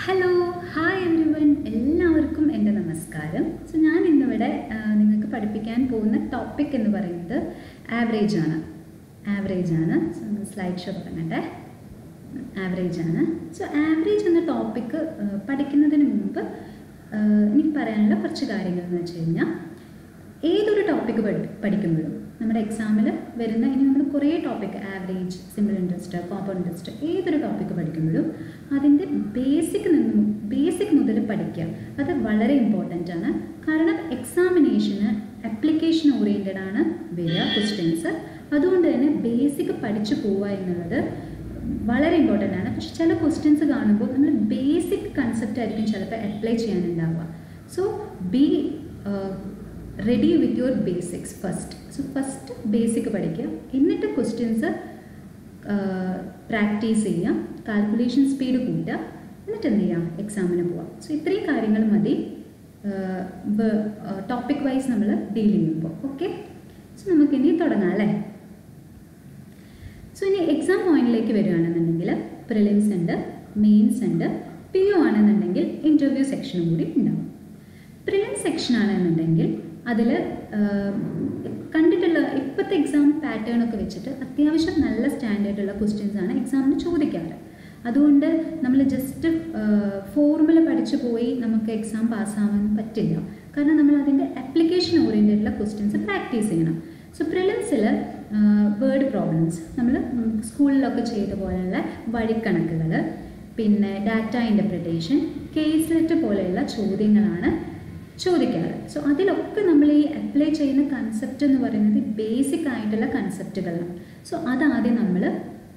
Hello hi every one എല്ലാവർക്കും എന്റെ നമസ്കാരം. സോ ഞാൻ ഇന്നിവിടെ നിങ്ങൾക്ക് പഠിപ്പിക്കാൻ പോകുന്ന ടോപ്പിക് എന്ന് പറയുന്നത് ആവറേജ് ആണ്. ആവറേജ് ആണ്. സോ സ്ലൈഡ് ഷോ തുടങ്ങട്ടെ. ആവറേജ് ആണ്. സോ ആവറേജ് എന്ന ടോപ്പിക്ക് പഠിക്കുന്നതിന് മുമ്പ് എനിക്ക് പറയാനുള്ള കുറച്ച് കാര്യങ്ങൾ എന്ന് വെച്ച് കഴിഞ്ഞാൽ ഏതൊരു ടോപ്പിക്ക് പഠി പഠിക്കുമ്പോഴും നമ്മുടെ എക്സാമിൽ വരുന്ന ഇനി നമ്മൾ കുറേ topic average simple interest compound interest ഏതൊരു ടോപ്പിക്ക് പഠിക്കുമ്പോഴും അതിന്റെ ബേസിക് നിന്ന് ബേസിക് മുതൽ പഠിക്കുക. അത് വളരെ ഇമ്പോർട്ടന്റ് ആണ്. കാരണം എക്സാമിനേഷന് ആപ്ലിക്കേഷൻ ഓറിയന്റഡ് ആണ് വരിക ക്വസ്റ്റ്യൻസ് അതുകൊണ്ട് തന്നെ ബേസിക് പഠിച്ചു പോവുക എന്നുള്ളത് വളരെ ഇമ്പോർട്ടന്റ് ആണ്. പക്ഷെ ചില ക്വസ്റ്റ്യൻസ് കാണുമ്പോൾ നമ്മൾ ബേസിക് കൺസെപ്റ്റ് ആയിരിക്കും ചിലപ്പോൾ apply ചെയ്യാനുണ്ടാവുക. So be ready with your basics first so first basic പഠിക്കുക എന്നിട്ട് ക്വസ്റ്റ്യൻസ് പ്രാക്ടീസ് ചെയ്യുക കാൽക്കുലേഷൻ സ്പീഡ് കൂട്ടുക എന്നിട്ട് എന്ത് ചെയ്യാം? എക്സാമിന് പോവാം. സോ ഇത്രയും കാര്യങ്ങൾ മതി. ടോപ്പിക് വൈസ് നമ്മൾ ഡീൽ ചെയ്യുമ്പോൾ ഓക്കെ സോ നമുക്കിനി തുടങ്ങാം അല്ലേ? സോ ഇനി എക്സാം പോയിന്റിലേക്ക് വരികയാണെന്നുണ്ടെങ്കിൽ പ്രിലിംസ് ഉണ്ട് മെയിൻസ് ഉണ്ട് പി ഒ ആണെന്നുണ്ടെങ്കിൽ ഇന്റർവ്യൂ സെക്ഷനും കൂടി ഉണ്ടാവും. പ്രിലിംസ് സെക്ഷൻ ആണെന്നുണ്ടെങ്കിൽ അതിൽ കണ്ടിട്ടുള്ള ഇപ്പോഴത്തെ എക്സാം പാറ്റേൺ ഒക്കെ വെച്ചിട്ട് അത്യാവശ്യം നല്ല സ്റ്റാൻഡേർഡുള്ള ക്വസ്റ്റ്യൻസ് ആണ് എക്സാമിന് ചോദിക്കാറ്. അതുകൊണ്ട് നമ്മൾ ജസ്റ്റ് ഫോർമുല പഠിച്ചു പോയി നമുക്ക് എക്സാം പാസ്സാവാൻ പറ്റില്ല. കാരണം നമ്മൾ അതിന്റെ ആപ്ലിക്കേഷൻ ഓറിയന്റഡുള്ള ക്വസ്റ്റ്യൻസ് പ്രാക്ടീസ് ചെയ്യണം. സോ പ്രിലിംസിൽ വേർഡ് പ്രോബ്ലംസ് നമ്മൾ സ്കൂളിലൊക്കെ ചെയ്ത പോലെയുള്ള വഴിക്കണക്കുകൾ പിന്നെ ഡാറ്റ ഇന്റർപ്രിട്ടേഷൻ കേസ് ലെറ്റ് പോലെയുള്ള ചോദ്യങ്ങളാണ് ചോദിക്കാറ് സോ അതിലൊക്കെ നമ്മൾ ഈ അപ്ലൈ ചെയ്യുന്ന കൺസെപ്റ്റ് എന്ന് പറയുന്നത് ബേസിക് ആയിട്ടുള്ള കൺസെപ്റ്റുകളാണ് സോ അതാദ്യം നമ്മൾ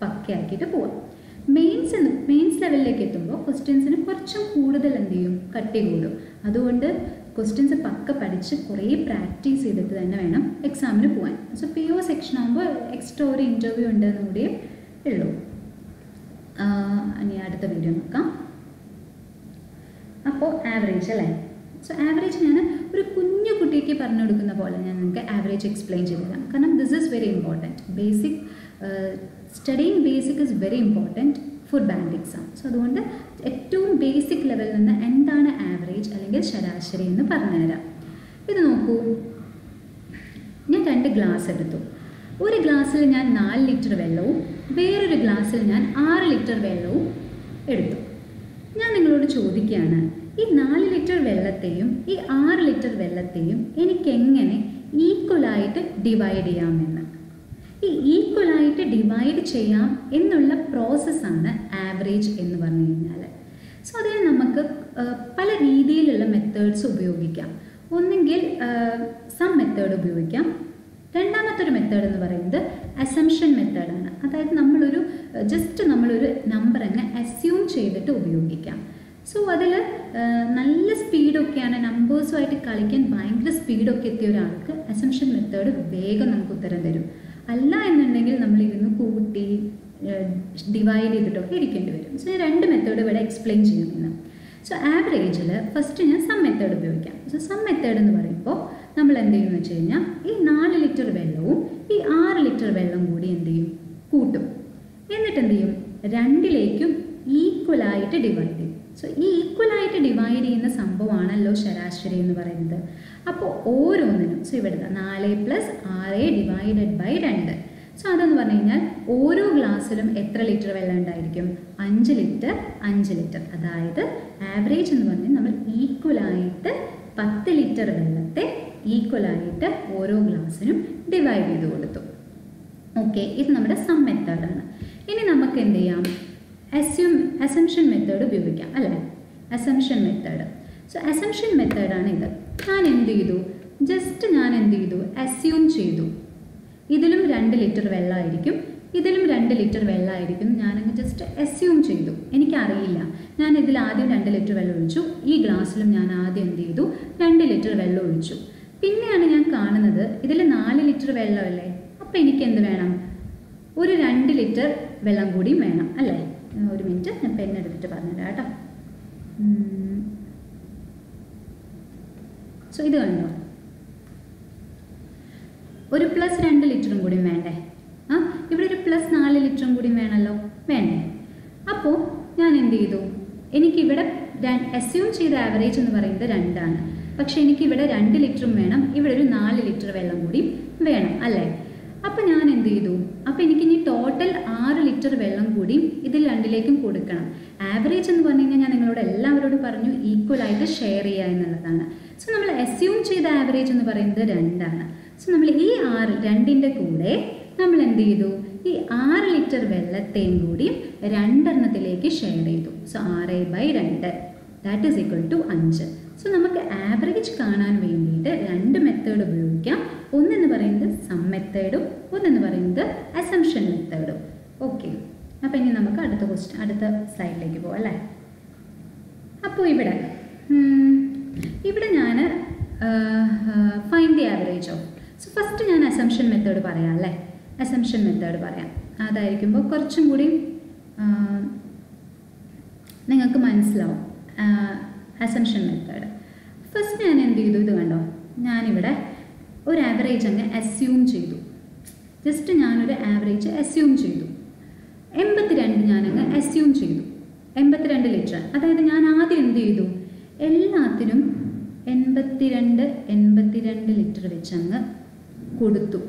പക്കയാക്കിയിട്ട് പോവാം. മെയിൻസ് മെയിൻസ് ലെവലിലേക്ക് എത്തുമ്പോൾ ക്വസ്റ്റ്യൻസിന് കുറച്ചും കൂടുതൽ എന്ത് ചെയ്യും? കട്ടി കൂടും. അതുകൊണ്ട് ക്വസ്റ്റ്യൻസ് പക്ക പഠിച്ച് കുറേ പ്രാക്ടീസ് ചെയ്തിട്ട് തന്നെ വേണം എക്സാമിന് പോകാൻ സോ പി ഒ സെക്ഷൻ ആകുമ്പോൾ എക്സ്ട്രാ ഒരു ഇന്റർവ്യൂ ഉണ്ടെന്ന് കൂടിയേ ഉള്ളൂ. ഇനി അടുത്ത വീഡിയോ നോക്കാം. അപ്പോൾ ആവറേജ് അല്ലേ? സോ ആവറേജ് ഞാൻ ഒരു കുഞ്ഞു കുട്ടിക്ക് പറഞ്ഞു കൊടുക്കുന്ന പോലെ ഞാൻ നിങ്ങൾക്ക് ആവറേജ് എക്സ്പ്ലെയിൻ ചെയ്തു തരാം. കാരണം this is very important basic studying basic is very important for bank exam so അതുകൊണ്ട് ഏറ്റവും ബേസിക് ലെവലിൽ നിന്ന് എന്താണ് ആവറേജ് അല്ലെങ്കിൽ ശരാശരി എന്ന് പറഞ്ഞുതരാം ഇത് നോക്കൂ. ഞാൻ രണ്ട് ഗ്ലാസ് എടുത്തു. ഒരു ഗ്ലാസ്സിൽ ഞാൻ നാല് ലിറ്റർ വെള്ളവും വേറൊരു ഗ്ലാസ്സിൽ ഞാൻ ആറ് ലിറ്റർ വെള്ളവും എടുത്തു. ഞാൻ നിങ്ങളോട് ചോദിക്കുകയാണ് ഈ നാല് ലിറ്റർ വെള്ളത്തെയും ഈ ആറ് ലിറ്റർ വെള്ളത്തെയും എനിക്ക് എങ്ങനെ ഈക്വലായിട്ട് ഡിവൈഡ് ചെയ്യാമെന്ന്? ഈ ഈക്വലായിട്ട് ഡിവൈഡ് ചെയ്യാം എന്നുള്ള പ്രോസസ്സാണ് ആവറേജ് എന്ന് പറഞ്ഞു കഴിഞ്ഞാൽ. സോ അതിന് നമുക്ക് പല രീതിയിലുള്ള മെത്തേഡ്സ് ഉപയോഗിക്കാം. ഒന്നെങ്കിൽ സം മെത്തേഡ് ഉപയോഗിക്കാം. രണ്ടാമത്തെ ഒരു മെത്തേഡ് എന്ന് പറയുന്നത് അസംഷൻ മെത്തേഡാണ് അതായത് നമ്മളൊരു ജസ്റ്റ് നമ്മളൊരു നമ്പർ അങ്ങ് അസ്യൂം ചെയ്തിട്ട് ഉപയോഗിക്കാം. സോ അതിൽ നല്ല സ്പീഡൊക്കെയാണ് നമ്പേഴ്സുമായിട്ട് കളിക്കാൻ ഭയങ്കര സ്പീഡൊക്കെ എത്തിയ ഒരാൾക്ക് അസംഷൻ മെത്തേഡ് വേഗം നമുക്ക് ഉത്തരം തരും. അല്ല എന്നുണ്ടെങ്കിൽ നമ്മൾ ഇരുന്ന് കൂട്ടി ഡിവൈഡ് ചെയ്തിട്ടൊക്കെ ഇരിക്കേണ്ടി വരും. സോ ഈ രണ്ട് മെത്തേഡ് ഇവിടെ എക്സ്പ്ലെയിൻ ചെയ്യും ഇന്ന്. സോ ആവറേജിൽ ഫസ്റ്റ് ഞാൻ സം മെത്തേഡ് ഉപയോഗിക്കാം. സോ സം മെത്തേഡ് എന്ന് പറയുമ്പോൾ നമ്മൾ എന്ത് ചെയ്യുമെന്ന് വെച്ച് കഴിഞ്ഞാൽ ഈ നാല് ലിറ്റർ വെള്ളവും ഈ ആറ് ലിറ്റർ വെള്ളം കൂടി എന്ത് ചെയ്യും? കൂട്ടും. എന്നിട്ട് എന്ത് ചെയ്യും? രണ്ടിലേക്കും ഈക്വലായിട്ട് ഡിവൈഡ് ചെയ്യും. സോ ഈ ഈക്വലായിട്ട് ഡിവൈഡ് ചെയ്യുന്ന സംഭവമാണല്ലോ ശരാശരി എന്ന് പറയുന്നത്. അപ്പോൾ ഓരോന്നിനും സോ ഇവിടുത്തെ നാല് പ്ലസ് ആറ് ഡിവൈഡഡ് ബൈ രണ്ട്. സോ അതെന്ന് പറഞ്ഞു കഴിഞ്ഞാൽ ഓരോ ഗ്ലാസ്സിലും എത്ര ലിറ്റർ വെള്ളം ഉണ്ടായിരിക്കും? അഞ്ച് ലിറ്റർ അഞ്ച് ലിറ്റർ അതായത് ആവറേജ് എന്ന് പറഞ്ഞാൽ നമ്മൾ ഈക്വലായിട്ട് പത്ത് ലിറ്റർ വെള്ളത്തെ ഈക്വലായിട്ട് ഓരോ ഗ്ലാസ്സിനും ഡിവൈഡ് ചെയ്ത് കൊടുത്തു. ഓക്കെ ഇത് നമ്മുടെ സം മെത്തേഡാണ് ഇനി നമുക്ക് എന്ത് ചെയ്യാം? അസ്യൂം അസംഷൻ മെത്തേഡ് ഉപയോഗിക്കാം അല്ലേ? അസംഷൻ മെത്തേഡ് സോ അസംഷൻ മെത്തേഡാണ് ഇത്. ഞാൻ എന്ത് ചെയ്തു? ജസ്റ്റ് ഞാൻ എന്ത് ചെയ്തു? അസ്യൂം ചെയ്തു. ഇതിലും രണ്ട് ലിറ്റർ വെള്ളമായിരിക്കും. ഇതിലും രണ്ട് ലിറ്റർ വെള്ളമായിരിക്കും. ഞാനങ്ങ് ജസ്റ്റ് അസ്യൂം ചെയ്തു. എനിക്കറിയില്ല. ഞാൻ ഇതിൽ ആദ്യം രണ്ട് ലിറ്റർ വെള്ളം ഒഴിച്ചു. ഈ ഗ്ലാസ്സിലും ഞാൻ ആദ്യം എന്ത് ചെയ്തു? രണ്ട് ലിറ്റർ വെള്ളം ഒഴിച്ചു. പിന്നെയാണ് ഞാൻ കാണുന്നത് ഇതിൽ നാല് ലിറ്റർ വെള്ളമല്ലേ? അപ്പം എനിക്ക് എന്ത് വേണം? ഒരു രണ്ട് ലിറ്റർ വെള്ളം കൂടി വേണം അല്ലേ? ഒരു മിനിറ്റ്. ഞാൻ പെൻ എടുത്തിട്ട് പറഞ്ഞുതരാം കേട്ടോ. സോ ഇത് കണ്ടോ? ഒരു പ്ലസ് രണ്ട് ലിറ്ററും കൂടി വേണ്ടേ? ആ ഇവിടെ ഒരു പ്ലസ് നാല് ലിറ്ററും കൂടി വേണമല്ലോ വേണ്ടേ? അപ്പോൾ ഞാൻ എന്ത് ചെയ്തു? എനിക്കിവിടെ അസ്യൂം ചെയ്ത ആവറേജ് എന്ന് പറയുന്നത് രണ്ടാണ്. പക്ഷെ എനിക്കിവിടെ രണ്ട് ലിറ്ററും വേണം. ഇവിടെ ഒരു നാല് ലിറ്റർ വെള്ളം കൂടി വേണം അല്ലേ? അപ്പം ഞാൻ എന്ത് ചെയ്തു? അപ്പം എനിക്ക് ഇനി ടോട്ടൽ ആറ് ലിറ്റർ വെള്ളം കൂടി ഇതിൽ രണ്ടിലേക്കും കൊടുക്കണം. ആവറേജ് എന്ന് പറഞ്ഞു കഴിഞ്ഞാൽ ഞാൻ നിങ്ങളോട് എല്ലാവരോടും പറഞ്ഞു ഈക്വൽ ആയിട്ട് ഷെയർ ചെയ്യുക എന്നുള്ളതാണ്. സോ നമ്മൾ അസ്യൂം ചെയ്ത ആവറേജ് എന്ന് പറയുന്നത് രണ്ടാണ്. സോ നമ്മൾ ഈ ആറ് രണ്ടിന്റെ കൂടെ നമ്മൾ എന്ത് ചെയ്തു? ഈ ആറ് ലിറ്റർ വെള്ളത്തെയും കൂടി രണ്ടെണ്ണത്തിലേക്ക് ഷെയർ ചെയ്തു. സോ ആറ് ബൈ രണ്ട്. ദാറ്റ് ഈസ് ഈക്വൽ ടു അഞ്ച്. സോ നമുക്ക് ആവറേജ് കാണാൻ വേണ്ടിയിട്ട് രണ്ട് മെത്തേഡ് ഉപയോഗിക്കാം. ഒന്നെന്ന് പറയുന്നത് സം മെത്തേഡും ഒന്നെന്ന് പറയുന്നത് അസംഷൻ മെത്തേഡും ഓക്കെ അപ്പോൾ ഇനി നമുക്ക് അടുത്ത ക്വസ്റ്റ്യൻ അടുത്ത സ്ലൈഡിലേക്ക് പോകാം അല്ലേ? അപ്പോൾ ഇവിടെ ഇവിടെ ഞാൻ find the average of so first ഞാൻ അസംഷൻ മെത്തേഡ് പറയാം അല്ലേ? അസംഷൻ മെത്തേഡ് പറയാം. അതായിരിക്കുമ്പോൾ കുറച്ചും കൂടി നിങ്ങൾക്ക് മനസ്സിലാവും. അസംഷൻ മെത്തേഡ് ഫസ്റ്റ് ഞാൻ എന്ത് ചെയ്തു? ഇത് കണ്ടോ? ഞാനിവിടെ ഒരു ആവറേജ് അങ്ങ് അസ്യൂം ചെയ്തു. ജസ്റ്റ് ഞാനൊരു ആവറേജ് അസ്യൂം ചെയ്തു. എൺപത്തിരണ്ട് ഞാനങ്ങ് അസ്യൂം ചെയ്തു. എൺപത്തിരണ്ട് ലിറ്റർ അതായത് ഞാൻ ആദ്യം എന്ത് ചെയ്തു? എല്ലാത്തിനും എൺപത്തിരണ്ട് എൺപത്തിരണ്ട് ലിറ്റർ വെച്ചങ്ങ് കൊടുത്തു.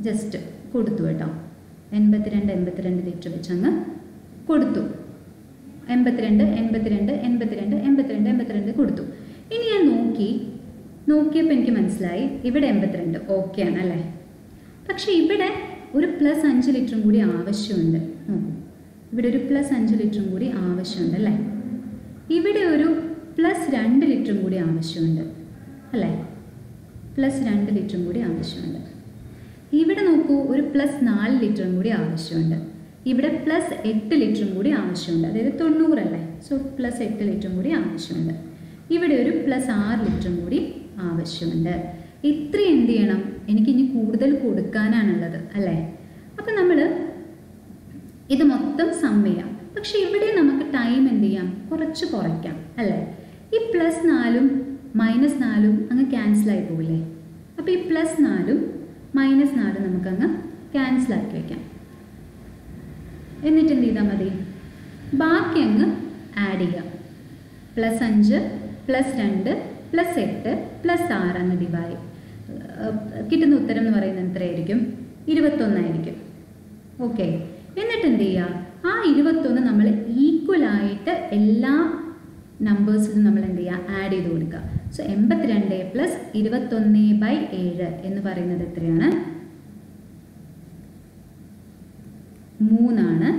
ജസ്റ്റ് കൊടുത്തു കേട്ടോ. എൺപത്തിരണ്ട് എൺപത്തിരണ്ട് ലിറ്റർ വെച്ചങ്ങ് കൊടുത്തു. എൺപത്തിരണ്ട് എൺപത്തിരണ്ട് എൺപത്തിരണ്ട് എൺപത്തിരണ്ട് എൺപത്തിരണ്ട് കൊടുത്തു. ഇനി ഞാൻ നോക്കി നോക്കിയപ്പോൾ എനിക്ക് മനസ്സിലായി. ഇവിടെ എൺപത്തിരണ്ട്. ഓക്കെ ആണ് അല്ലേ? പക്ഷേ ഇവിടെ ഒരു പ്ലസ് അഞ്ച് ലിറ്ററും കൂടി ആവശ്യമുണ്ട്. നോക്കൂ. ഇവിടെ ഒരു പ്ലസ് അഞ്ച് ലിറ്ററും കൂടി ആവശ്യമുണ്ട് അല്ലേ? ഇവിടെ ഒരു പ്ലസ് രണ്ട് ലിറ്ററും കൂടി ആവശ്യമുണ്ട് അല്ലേ? പ്ലസ് രണ്ട് ലിറ്ററും കൂടി ആവശ്യമുണ്ട്. ഇവിടെ നോക്കൂ ഒരു പ്ലസ് നാല് ലിറ്ററും കൂടി ആവശ്യമുണ്ട്. ഇവിടെ പ്ലസ് എട്ട് ലിറ്ററും കൂടി ആവശ്യമുണ്ട്. അതായത് തൊണ്ണൂറല്ലേ സോ പ്ലസ് എട്ട് ലിറ്ററും കൂടി ആവശ്യമുണ്ട്. ഇവിടെ ഒരു പ്ലസ് ആറ് ലിറ്ററും കൂടി ആവശ്യമുണ്ട്. ഇത്ര എന്ത് ചെയ്യണം? എനിക്ക് ഇനി കൂടുതൽ കൊടുക്കാനാണുള്ളത് അല്ലേ? അപ്പം നമ്മൾ ഇത് മൊത്തം സം ചെയ്യാം. പക്ഷെ ഇവിടെ നമുക്ക് ടൈം എന്ത് ചെയ്യാം? കുറച്ച് കുറയ്ക്കാം അല്ലേ? ഈ പ്ലസ് നാലും മൈനസ് നാലും അങ്ങ് ക്യാൻസൽ ആയി പോവില്ലേ? അപ്പോൾ ഈ പ്ലസ് നാലും മൈനസ് നാലും നമുക്കങ്ങ് ക്യാൻസൽ ആക്കി വയ്ക്കാം എന്നിട്ട് എന്ത് ചെയ്താൽ മതി? ബാക്കി അങ്ങ് ആഡ് ചെയ്യാം പ്ലസ് അഞ്ച് പ്ലസ് രണ്ട് പ്ലസ് എട്ട് പ്ലസ് ആറ് അങ്ങ് ഡിവൈഡ് കിട്ടുന്ന ഉത്തരം എന്ന് പറയുന്നത് എത്രയായിരിക്കും? ഇരുപത്തൊന്നായിരിക്കും. ഓക്കെ എന്നിട്ട് എന്ത് ചെയ്യുക ആ ഇരുപത്തൊന്ന് നമ്മൾ ഈക്വൽ ആയിട്ട് എല്ലാ നമ്പേഴ്സിലും നമ്മൾ എന്ത് ചെയ്യുക ആഡ് ചെയ്ത് കൊടുക്കുക. സോ എൺപത്തിരണ്ട് പ്ലസ് ഇരുപത്തൊന്ന് ബൈ ഏഴ് എന്ന് പറയുന്നത് എത്രയാണ്? മൂന്നാണ്.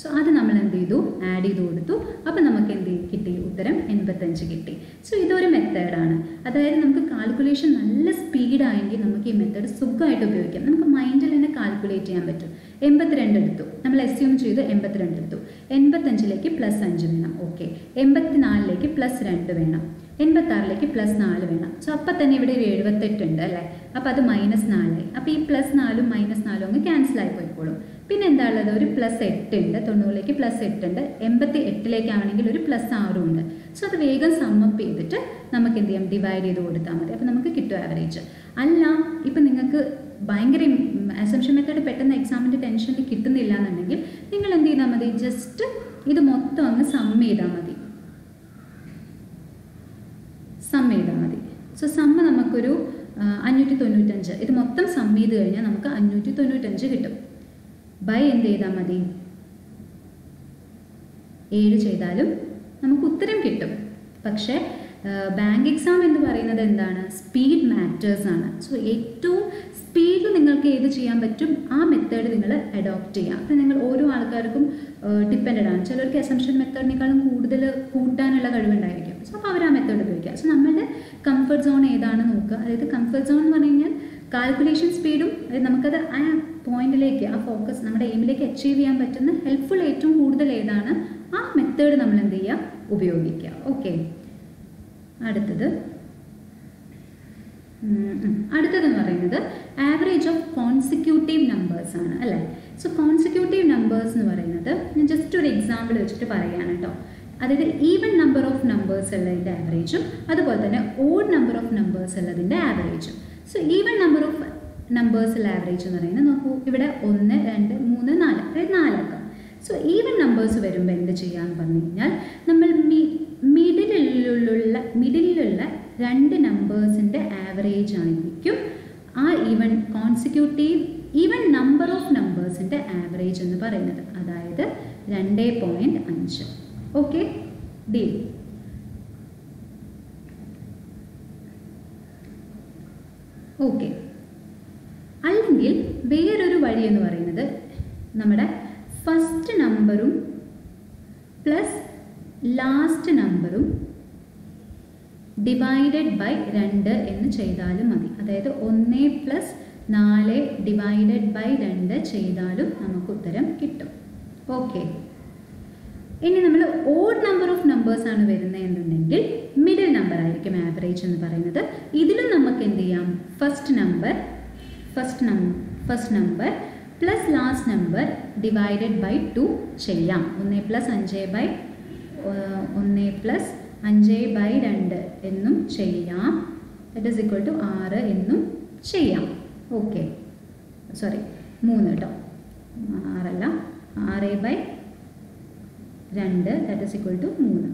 സോ അത് നമ്മൾ എന്ത് ചെയ്തു? ആഡ് ചെയ്ത് കൊടുത്തു. അപ്പോൾ നമുക്ക് എന്ത് കിട്ടി ഉത്തരം എൺപത്തഞ്ച് കിട്ടി. സോ ഇതൊരു മെത്തേഡാണ് അതായത് നമുക്ക് കാൽക്കുലേഷൻ നല്ല സ്പീഡായെങ്കിൽ നമുക്ക് ഈ മെത്തേഡ് സുഖമായിട്ട് ഉപയോഗിക്കാം. നമുക്ക് മൈൻഡിൽ തന്നെ കാൽക്കുലേറ്റ് ചെയ്യാൻ പറ്റും. എൺപത്തിരണ്ട് എടുത്തു. നമ്മൾ എസ്യൂം ചെയ്ത് എൺപത്തിരണ്ട് എടുത്തു. എൺപത്തഞ്ചിലേക്ക് പ്ലസ് അഞ്ച് വേണം. ഓക്കെ എൺപത്തിനാലിലേക്ക് പ്ലസ് രണ്ട് വേണം. എൺപത്താറിലേക്ക് പ്ലസ് നാല് വേണം. സോ അപ്പം തന്നെ ഇവിടെ ഒരു എഴുപത്തെട്ട് ഉണ്ട് അല്ലേ? അപ്പോൾ അത് മൈനസ് നാലായി അപ്പോൾ ഈ പ്ലസ് നാലും മൈനസ് നാലും അങ്ങ് ക്യാൻസൽ ആയി പോയിക്കോളും. പിന്നെ എന്താ ഉള്ളത്? ഒരു പ്ലസ് എട്ട് ഉണ്ട്. തൊണ്ണൂറിലേക്ക് പ്ലസ് എട്ട് ഉണ്ട്. എൺപത്തി എട്ടിലേക്കാണെങ്കിൽ ഒരു പ്ലസ് ആറും ഉണ്ട്. സോ അത് വേഗം സമ്മപ്പ് ചെയ്തിട്ട് നമുക്ക് എന്ത് ചെയ്യാം? ഡിവൈഡ് ചെയ്ത് കൊടുത്താൽ മതി. അപ്പോൾ നമുക്ക് കിട്ടും ആവറേജ് അല്ല ഇപ്പം നിങ്ങൾക്ക് ഭയങ്കര അസംഷൻ മെത്തേഡ് പെട്ടെന്ന് എക്സാമിന്റെ ടെൻഷനിൽ കിട്ടുന്നില്ല എന്നുണ്ടെങ്കിൽ നിങ്ങൾ എന്ത് ചെയ്താൽ മതി? ജസ്റ്റ് ഇത് മൊത്തം അങ്ങ് സമ്മ് ചെയ്താൽ മതി സം ചെയ്താൽ മതി സോ സമ്മ നമുക്കൊരു ആ, അഞ്ഞൂറ്റി തൊണ്ണൂറ്റഞ്ച് ഇത് മൊത്തം സം ചെയ്ത് കഴിഞ്ഞാൽ നമുക്ക് അഞ്ഞൂറ്റി തൊണ്ണൂറ്റഞ്ച് കിട്ടും. ബൈ എന്ത് ചെയ്താൽ മതി? ഏഴ് ചെയ്താലും നമുക്ക് ഉത്തരം കിട്ടും. പക്ഷേ ബാങ്ക് എക്സാം എന്ന് പറയുന്നത് എന്താണ്? സ്പീഡ് മാറ്റേഴ്സ് ആണ്. സോ ഏറ്റവും സ്പീഡിൽ നിങ്ങൾക്ക് ഏത് ചെയ്യാൻ പറ്റും ആ മെത്തേഡ് നിങ്ങൾ അഡോപ്റ്റ് ചെയ്യുക അപ്പം നിങ്ങൾ ഓരോ ആൾക്കാർക്കും ഡിപ്പെൻഡ് ആണ്. ചിലർക്ക് അസംഷൻ മെത്തേഡിനേക്കാളും കൂടുതൽ കൂട്ടാനുള്ള കഴിവുണ്ടായിരിക്കും. സോ അപ്പോൾ അവർ ആ മെത്തേഡ് ഉപയോഗിക്കുക. സോ നമ്മളുടെ കംഫർട്ട് സോൺ ഏതാണ് നോക്കുക? അതായത് കംഫർട്ട് സോൺ എന്ന് പറഞ്ഞു കഴിഞ്ഞാൽ കാൽക്കുലേഷൻ സ്പീഡും നമുക്കത് ആ പോയിന്റിലേക്ക് ആ ഫോക്കസ് നമ്മുടെ എയിമിലേക്ക് അച്ചീവ് ചെയ്യാൻ പറ്റുന്ന ഹെൽപ്ഫുൾ ഏറ്റവും കൂടുതൽ ഏതാണ്? ആ മെത്തേഡ് നമ്മൾ എന്ത് ചെയ്യുക? ഉപയോഗിക്കുക. ഓക്കെ അടുത്തത്. അടുത്തതെന്ന് പറയുന്നത് ആവറേജ് ഓഫ് കോൺസിക്യൂട്ടീവ് നമ്പേഴ്സ് ആണ് അല്ലേ? സോ കോൺസിക്യൂട്ടീവ് നമ്പേഴ്സ് എന്ന് പറയുന്നത് ഞാൻ ജസ്റ്റ് ഒരു എക്സാമ്പിൾ വെച്ചിട്ട് പറയുകയാണ് കേട്ടോ അതായത് ഈവൻ നമ്പർ ഓഫ് നമ്പേഴ്സ് ഉള്ളതിന്റെ ആവറേജും അതുപോലെ തന്നെ ഓഡ് നമ്പർ ഓഫ് നമ്പേഴ്സ് ഉള്ളതിന്റെ ആവറേജും സോ ഈവൺ നമ്പർ ഓഫ് നമ്പേഴ്സിൽ ആവറേജ് എന്ന് പറയുന്നത് നോക്കൂ. ഇവിടെ ഒന്ന് രണ്ട് മൂന്ന് നാല് അതായത് നാലക്കം. സോ ഈവൺ നമ്പേഴ്സ് വരുമ്പോൾ എന്ത് ചെയ്യാമെന്ന് പറഞ്ഞു കഴിഞ്ഞാൽ നമ്മൾ മി മിഡിലുള്ള മിഡിലുള്ള രണ്ട് നമ്പേഴ്സിന്റെ ആവറേജ് ആയിരിക്കും. ആ even consecutive even number of നമ്പേഴ്സിന്റെ average എന്ന് പറയുന്നത്. അതായത് രണ്ട് പോയിന്റ് അഞ്ച്. ഓക്കെ ഡീ ഓക്കെ അല്ലെങ്കിൽ വേറൊരു വഴി എന്ന് പറയുന്നത് നമ്മുടെ ഫസ്റ്റ് നമ്പറും പ്ലസ് ലാസ്റ്റ് നമ്പറും ഡിവൈഡഡ് ബൈ രണ്ട് എന്ന് ചെയ്താലും മതി. അതായത് ഒന്ന് പ്ലസ് നാല് ഡിവൈഡഡ് ബൈ രണ്ട് ചെയ്താലും നമുക്ക് ഉത്തരം കിട്ടും. ഓക്കെ ഇനി നമ്മൾ ഓഡ് നമ്പർ ഓഫ് നമ്പേഴ്സ് ആണ് വരുന്നത് എന്നുണ്ടെങ്കിൽ മിഡിൽ നമ്പർ ആയിരിക്കും ആവറേജ് എന്ന് പറയുന്നത്. ഇതിലും നമുക്ക് എന്ത് ചെയ്യാം? First number first number first number plus last number divided by two ചെയ്യാം. ഒന്ന് പ്ലസ് അഞ്ച് ബൈ ഒന്ന് പ്ലസ് അഞ്ച് ബൈ രണ്ട് എന്നും ചെയ്യാം. ദറ്റ് ഈസ് ഈക്വൽ ടു ആറ് എന്നും ചെയ്യാം. ഓക്കെ സോറി മൂന്ന് കേട്ടോ. ആറല്ല. ആറ് ബൈ രണ്ട് ദാറ്റ് ഈസ് ഈക്വൽ ടു മൂന്ന്.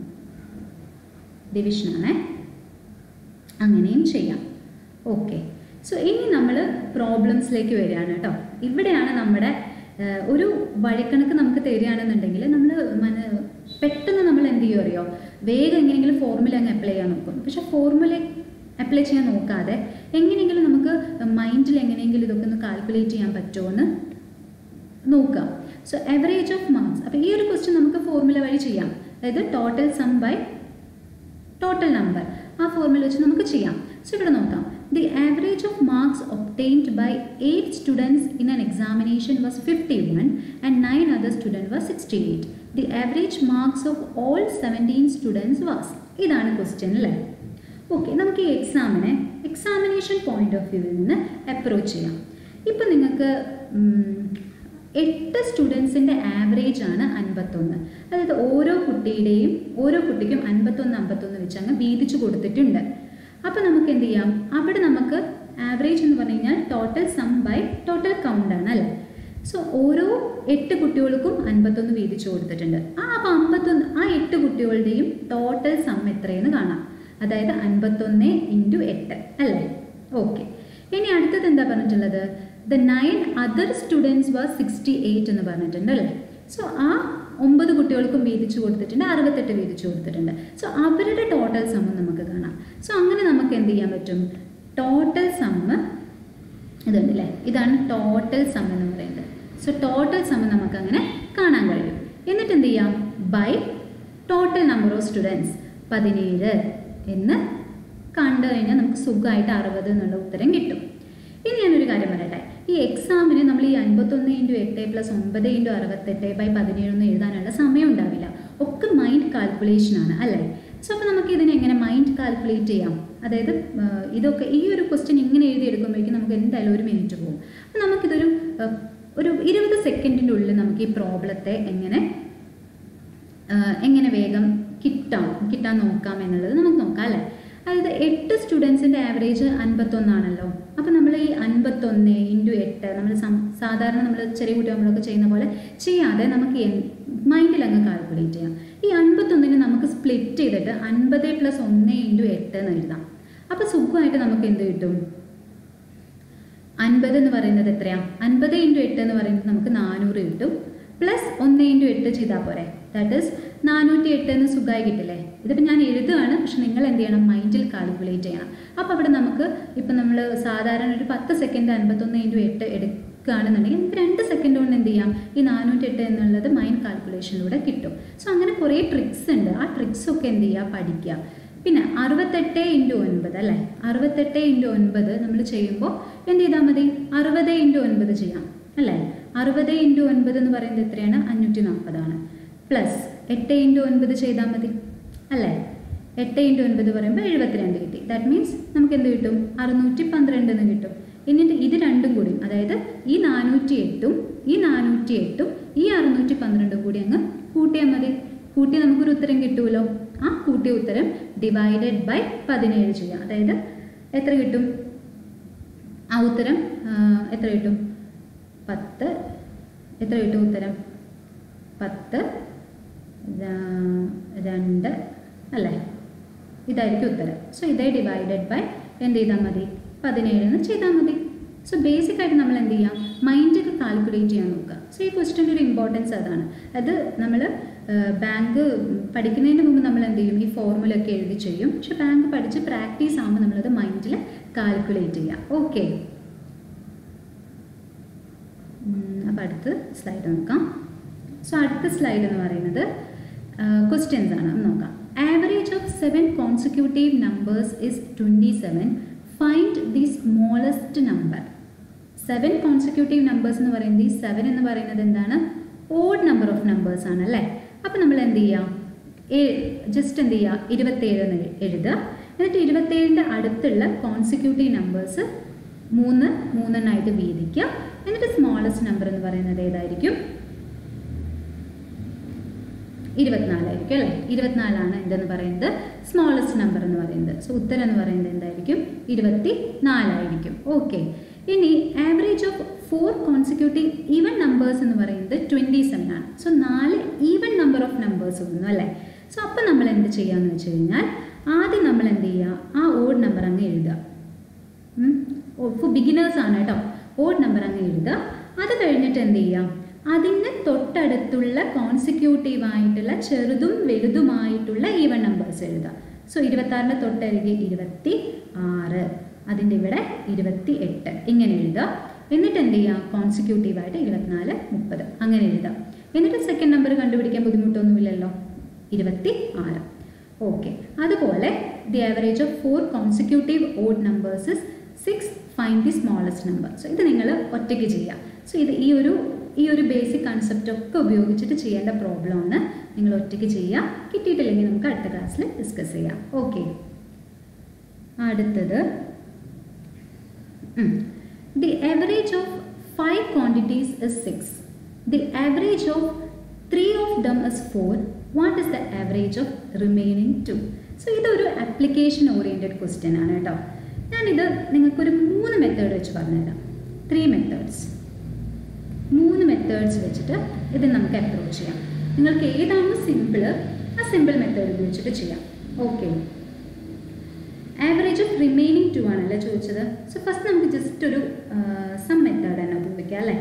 ഡിവിഷനാണ് അങ്ങനെയും ചെയ്യാം. ഓക്കെ സോ ഇനി നമ്മൾ പ്രോബ്ലംസിലേക്ക് വരികയാണ് കേട്ടോ. ഇവിടെയാണ് നമ്മുടെ ഒരു വഴിക്കണക്ക് നമുക്ക് തരികയാണെന്നുണ്ടെങ്കിൽ നമ്മൾ മന പെട്ടെന്ന് നമ്മൾ എന്ത് ചെയ്യും അറിയോ? വേഗം എങ്ങനെയെങ്കിലും ഫോർമുല അങ്ങ് അപ്ലൈ ചെയ്യാൻ നോക്കും. പക്ഷെ ഫോർമുല അപ്ലൈ ചെയ്യാൻ നോക്കാതെ എങ്ങനെയെങ്കിലും നമുക്ക് മൈൻഡിൽ എങ്ങനെയെങ്കിലും ഇതൊക്കെ ഒന്ന് കാൽക്കുലേറ്റ് ചെയ്യാൻ പറ്റുമോ എന്ന് നോക്കുക സോ ആവറേജ് ഓഫ് മാർക്സ് അപ്പോൾ ഈ ഒരു ക്വസ്റ്റ്യൻ നമുക്ക് ഫോർമുല വഴി ചെയ്യാം. അതായത് total sum by total number ആ ഫോർമുല വെച്ച് നമുക്ക് ചെയ്യാം. സോ ഇവിടെ നോക്കാം. The average of marks obtained by eight students in an examination was fifty one and nine other student was sixty eight the average marks of all seventeen students was ഇതാണ് question അല്ലേ okay നമുക്ക് ഈ എക്സാമിനെ examination point of വ്യൂവിൽ നിന്ന് approach ചെയ്യാം. ഇപ്പം നിങ്ങൾക്ക് എട്ട് സ്റ്റുഡൻസിന്റെ ആവറേജ് ആണ് അൻപത്തൊന്ന്. അതായത് ഓരോ കുട്ടിയുടെയും ഓരോ കുട്ടിക്കും അൻപത്തൊന്ന് അമ്പത്തൊന്ന് വെച്ച് അങ്ങ് വീതിച്ചു കൊടുത്തിട്ടുണ്ട്. അപ്പോൾ നമുക്ക് എന്ത് ചെയ്യാം? അവിടെ നമുക്ക് ആവറേജ് എന്ന് പറഞ്ഞു കഴിഞ്ഞാൽ total sum by total count ആണ് അല്ലേ? സോ ഓരോ എട്ട് കുട്ടികൾക്കും അൻപത്തൊന്ന് വീതിച്ചു കൊടുത്തിട്ടുണ്ട്. ആ അപ്പോൾ അമ്പത്തൊന്ന് ആ എട്ട് കുട്ടികളുടെയും ടോട്ടൽ സം എത്രയെന്ന് കാണാം. അതായത് അൻപത്തൊന്ന് ഇന്റു എട്ട് അല്ലേ? ഓക്കെ ഇനി അടുത്തത് എന്താ പറഞ്ഞിട്ടുള്ളത്? The nine other students was sixty eight എന്ന് പറഞ്ഞിട്ടുണ്ട് അല്ലേ? സോ ആ ഒമ്പത് കുട്ടികൾക്കും വീതിച്ചു കൊടുത്തിട്ടുണ്ട് അറുപത്തെട്ട് വീതിച്ചു കൊടുത്തിട്ടുണ്ട്. സോ അവരുടെ ടോട്ടൽ സമ്മ് നമുക്ക് കാണാം. സോ അങ്ങനെ നമുക്ക് എന്ത് ചെയ്യാൻ പറ്റും? ടോട്ടൽ സമ്മ് ഇതുണ്ടല്ലേ ഇതാണ് ടോട്ടൽ സം എന്ന് പറയുന്നത്. സോ ടോട്ടൽ സം നമുക്ക് അങ്ങനെ കാണാൻ കഴിയും. എന്നിട്ട് എന്ത് ചെയ്യാം? By total number of students പതിനേഴ് എന്ന് കണ്ടു കഴിഞ്ഞാൽ നമുക്ക് സുഖമായിട്ട് അറുപത് എന്നുള്ള ഉത്തരം കിട്ടും. ഇനി ഞാനൊരു കാര്യം പറയട്ടെ. ഈ എക്സാമിന് നമ്മൾ ഈ അൻപത്തൊന്ന് ഇന്റു എട്ട് പ്ലസ് ഒമ്പത് ഇന്റു അറുപത്തെട്ട് ബൈ പതിനേഴൊന്നും എഴുതാനുള്ള സമയം ഉണ്ടാവില്ല. ഒക്കെ മൈൻഡ് കാൽക്കുലേഷൻ ആണ് അല്ലേ? സോ അപ്പോൾ നമുക്ക് ഇതിനെ എങ്ങനെ മൈൻഡ് കാൽക്കുലേറ്റ് ചെയ്യാം? അതായത് ഇതൊക്കെ ഈ ഒരു ക്വസ്റ്റ്യൻ ഇങ്ങനെ എഴുതി എടുക്കുമ്പോഴേക്കും നമുക്ക് എന്തായാലും ഒരു മിനിറ്റ് പോകും അപ്പോൾ നമുക്കിതൊരു ഒരു ഇരുപത് സെക്കൻഡിന്റെ ഉള്ളിൽ നമുക്ക് ഈ പ്രോബ്ലത്തെ എങ്ങനെ എങ്ങനെ വേഗം കിട്ടാം കിട്ടാൻ നോക്കാം എന്നുള്ളത് നമുക്ക് നോക്കാം അല്ലേ? അതായത് എട്ട് സ്റ്റുഡൻസിന്റെ ആവറേജ് അൻപത്തൊന്നാണല്ലോ. അപ്പോൾ നമ്മൾ ഈ അൻപത്തൊന്ന് ഇന്റു എട്ട് നമ്മൾ സാധാരണ നമ്മൾ ചെറിയ കുട്ടികളൊക്കെ ചെയ്യുന്ന പോലെ ചെയ്യാതെ നമുക്ക് മൈൻഡിൽ അങ്ങ് കാൽക്കുലേറ്റ് ചെയ്യാം. ഈ അൻപത്തൊന്നിന് നമുക്ക് സ്പ്ലിറ്റ് ചെയ്തിട്ട് അൻപത് പ്ലസ് ഒന്ന് ഇന്റു എട്ട് എന്ന് എഴുതാം. അപ്പോൾ സുഖമായിട്ട് നമുക്ക് എന്ത് കിട്ടും? അൻപത് എന്ന് പറയുന്നത് എത്രയാണ് അൻപത് ഇന്റു എട്ട് എന്ന് പറയുന്നത് നമുക്ക് നാനൂറ് കിട്ടും. പ്ലസ് ഒന്ന് ഇന്റു എട്ട് ചെയ്താൽ പോരെ. ദാറ്റ് ഈസ് നാനൂറ്റി എട്ട് എന്ന് സുഖമായി കിട്ടില്ലേ? ഇതിപ്പോൾ ഞാൻ എഴുതുകയാണ് പക്ഷെ നിങ്ങൾ എന്ത് ചെയ്യണം? മൈൻഡിൽ കാൽക്കുലേറ്റ് ചെയ്യണം. അപ്പോൾ അവിടെ നമുക്ക് ഇപ്പം നമ്മൾ സാധാരണ ഒരു പത്ത് സെക്കൻഡ് അൻപത്തൊന്ന് ഇന്റു എട്ട് എടുക്കുകയാണെന്നുണ്ടെങ്കിൽ നമുക്ക് രണ്ട് സെക്കൻഡ് കൊണ്ട് എന്ത് ചെയ്യാം? ഈ നാനൂറ്റി എട്ട് എന്നുള്ളത് മൈൻഡ് കാൽക്കുലേഷനിലൂടെ കിട്ടും. സോ അങ്ങനെ കുറേ ട്രിക്സ് ഉണ്ട്. ആ ട്രിക്സ് ഒക്കെ എന്ത് ചെയ്യുക? പഠിക്കുക. പിന്നെ അറുപത്തെട്ട് ഇന്റു ഒൻപത് അല്ലേ? അറുപത്തെട്ട് ഇന്റു ഒൻപത് നമ്മൾ ചെയ്യുമ്പോൾ എന്ത് ചെയ്താൽ മതി? അറുപത് ഇന്റു ഒൻപത് ചെയ്യാം. അല്ലേ? അറുപത് ഇന്റു ഒൻപത് എന്ന് പറയുന്നത് എത്രയാണ്? അഞ്ഞൂറ്റി നാൽപ്പതാണ് പ്ലസ് എട്ട് ഇന്റു ഒൻപത് ചെയ്താൽ മതി. അല്ലേ? എട്ട് ഇന്റു ഒൻപത് പറയുമ്പോൾ എഴുപത്തിരണ്ട് കിട്ടി. ദാറ്റ് മീൻസ് നമുക്ക് എന്ത് കിട്ടും? അറുന്നൂറ്റി പന്ത്രണ്ട് എന്ന് കിട്ടും. എന്നിട്ട് ഇത് രണ്ടും കൂടി അതായത് ഈ നാനൂറ്റി എട്ടും ഈ നാനൂറ്റി എട്ടും ഈ അറുന്നൂറ്റി പന്ത്രണ്ടും കൂടി അങ്ങ് കൂട്ടിയാൽ മതി. കൂട്ടി നമുക്കൊരു ഉത്തരം കിട്ടുമല്ലോ ആ കൂട്ടിയ ഉത്തരം ഡിവൈഡഡ് ബൈ പതിനേഴ് ചെയ്യാം. അതായത് എത്ര കിട്ടും? ആ ഉത്തരം എത്ര കിട്ടും? പത്ത്. എത്ര കിട്ടും ഉത്തരം? പത്ത്. രണ്ട് അല്ലേ? ഇതായിരിക്കും ഉത്തരം. സോ ഇതേ ഡിവൈഡഡ് ബൈ എന്ത് ചെയ്താൽ മതി? പതിനേഴെന്ന് ചെയ്താൽ മതി. സോ ബേസിക് ആയിട്ട് നമ്മൾ എന്ത് ചെയ്യാം? മൈൻഡൊക്കെ കാൽക്കുലേറ്റ് ചെയ്യാൻ നോക്കുക. സോ ഈ ക്വസ്റ്റ്യന്റെ ഒരു ഇമ്പോർട്ടൻസ് അതാണ്. അത് നമ്മൾ ബാങ്ക് പഠിക്കുന്നതിന് മുമ്പ് നമ്മൾ എന്ത് ചെയ്യും? ഈ ഫോർമുല ഒക്കെ എഴുതി ചെയ്യും. പക്ഷെ ബാങ്ക് പഠിച്ച് പ്രാക്ടീസ് ആകുമ്പോൾ നമ്മളത് മൈൻഡിൽ കാൽക്കുലേറ്റ് ചെയ്യാം. ഓക്കെ അപ്പോൾ അടുത്ത് സ്ലൈഡ് നോക്കാം. സോ അടുത്ത സ്ലൈഡ് എന്ന് പറയുന്നത് ക്വസ്റ്റ്യൻസ് ആണ്. നോക്കാം. Average of seven consecutive numbers is twenty seven find the smallest number seven consecutive numbers എന്ന് പറയുന്നത് ഈ സെവൻ എന്ന് പറയുന്നത് എന്താണ്? ഓഡ് നമ്പർ ഓഫ് നമ്പേഴ്സ് ആണ് അല്ലേ? അപ്പം നമ്മൾ എന്ത് ചെയ്യാം? ജസ്റ്റ് എന്ത് ചെയ്യുക ഇരുപത്തേഴ് എന്ന് എഴുതുക. എന്നിട്ട് ഇരുപത്തേഴിന്റെ അടുത്തുള്ള കോൺസിക്യൂട്ടീവ് നമ്പേഴ്സ് മൂന്ന് മൂന്നെണ്ണമായിട്ട് വീതിക്കുക. എന്നിട്ട് സ്മോളസ്റ്റ് നമ്പർ എന്ന് പറയുന്നത് ഏതായിരിക്കും? ഇരുപത്തിനാലായിരിക്കും അല്ലേ? ഇരുപത്തിനാലാണ് എന്തെന്ന് പറയുന്നത്? സ്മോളസ്റ്റ് നമ്പർ എന്ന് പറയുന്നത്. സോ ഉത്തരം എന്ന് പറയുന്നത് എന്തായിരിക്കും? ഇരുപത്തി നാലായിരിക്കും ഓക്കെ ഇനി average of four consecutive even numbers എന്ന് പറയുന്നത് ട്വന്റി സെവൻ ആണ്. സോ നാല് ഈവൻ നമ്പർ ഓഫ് നമ്പേഴ്സ് വന്നു അല്ലേ? സോ അപ്പം നമ്മൾ എന്ത് ചെയ്യാന്ന് വെച്ച് കഴിഞ്ഞാൽ ആദ്യം നമ്മൾ എന്ത് ചെയ്യുക? ആ ഓഡ് നമ്പർ അങ്ങ് എഴുതുക. ഫോർ ബിഗിനേഴ്സ് ആണ് കേട്ടോ. ഓഡ് നമ്പർ അങ്ങ് എഴുതുക. അത് കഴിഞ്ഞിട്ട് എന്ത് ചെയ്യാം അതിന് തൊട്ടടുത്തുള്ള കോൺസിക്യൂട്ടീവ് ആയിട്ടുള്ള ചെറുതും വലുതുമായിട്ടുള്ള ഈവൻ നമ്പേഴ്സ് എഴുതുക. സോ ഇരുപത്താറിന്റെ തൊട്ടരികെ ഇരുപത്തി ആറ് അതിന്റെ ഇവിടെ ഇരുപത്തി എട്ട് ഇങ്ങനെ എഴുതുക. എന്നിട്ട് എന്ത് ചെയ്യുക? കോൺസിക്യൂട്ടീവ് ആയിട്ട് ഇരുപത്തിനാല് മുപ്പത്. അങ്ങനെ എഴുതുക. എന്നിട്ട് സെക്കൻഡ് നമ്പർ കണ്ടുപിടിക്കാൻ ബുദ്ധിമുട്ടൊന്നുമില്ലല്ലോ? ഇരുപത്തി ആറ് ഓക്കെ അതുപോലെ the average of four consecutive odd numbers six find the smallest number so ഇത് നിങ്ങൾ ഒറ്റയ്ക്ക് ചെയ്യുക. സോ ഇത് ഈ ഒരു ഈ ഒരു ബേസിക് കൺസെപ്റ്റ് ഒക്കെ ഉപയോഗിച്ചിട്ട് ചെയ്യേണ്ട പ്രോബ്ലം ഒന്ന് നിങ്ങൾ ഒറ്റയ്ക്ക് ചെയ്യുക കിട്ടിയിട്ടില്ലെങ്കിൽ നമുക്ക് അടുത്ത ക്ലാസ്സിൽ ഡിസ്കസ് ചെയ്യാം. ഓക്കെ അടുത്തത് the average of five quantities is six the average of three of them is four what is the average of remaining two so ഇതൊരു ആപ്ലിക്കേഷൻ ഓറിയന്റഡ് ക്വസ്റ്റ്യൻ ആണ് കേട്ടോ. ഞാനിത് നിങ്ങൾക്കൊരു മൂന്ന് മെത്തേഡ് വെച്ച് പറഞ്ഞുതരാം. ത്രീ മെത്തേഡ്സ് മെത്തേഡ്സ് വെച്ചിട്ട് ഇത് നമുക്ക് അപ്രോച്ച് ചെയ്യാം. നിങ്ങൾക്ക് ഏതാണ് സിമ്പിൾ ആ സിമ്പിൾ മെത്തേഡ് ഉപയോഗിച്ചിട്ട് ചെയ്യാം. Okay average of remaining two ആണല്ലേ ചോദിച്ചത്? സോ ഫസ്റ്റ് നമുക്ക് ജസ്റ്റ് ഒരു സം മെത്തേഡ് തന്നെ ഉപയോഗിക്കാം അല്ലേ?